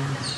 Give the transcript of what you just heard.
Mm-hmm.